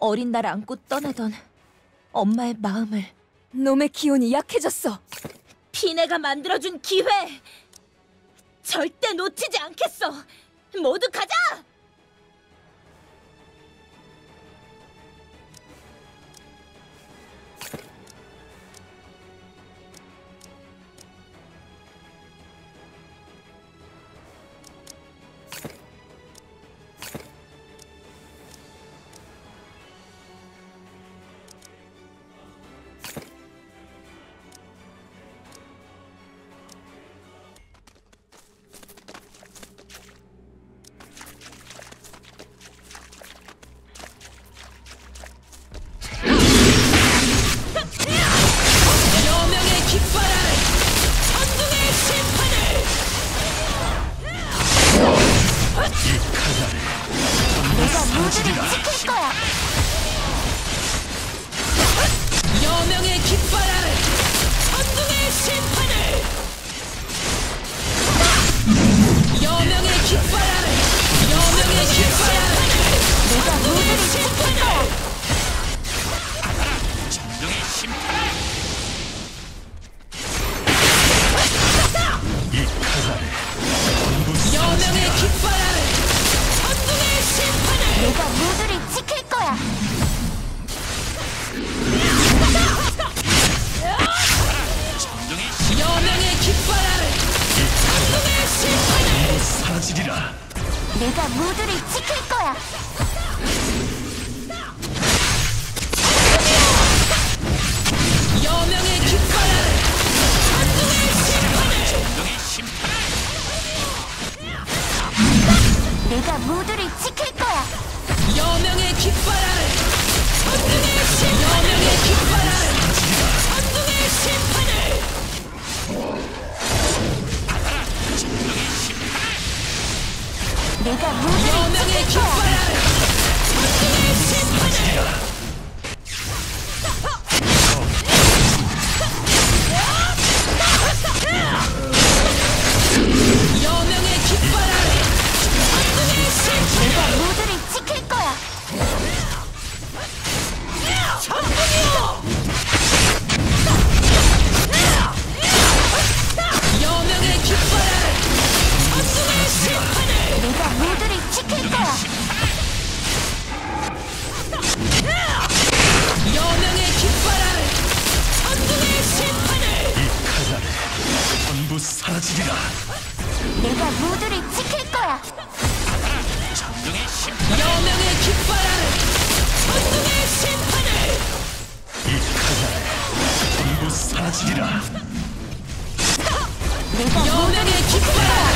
어린 날 안고 떠나던 엄마의 마음을 놈의 기운이 약해졌어. 피네가 만들어준 기회! 절대 놓치지 않겠어! 모두 가자! 사라지리라 내가 모두를 지킬 거야. 여명의 깃발을 천둥의 심판을! 내가 모두를 내가 모두를 여명 사라지리라 내가 모두를 지킬 거야. 전등의 심판! 여명의 깃발을 천둥의 심판을 이 칼날에 전부 사라지리라 내가 천둥의 여명의 깃발을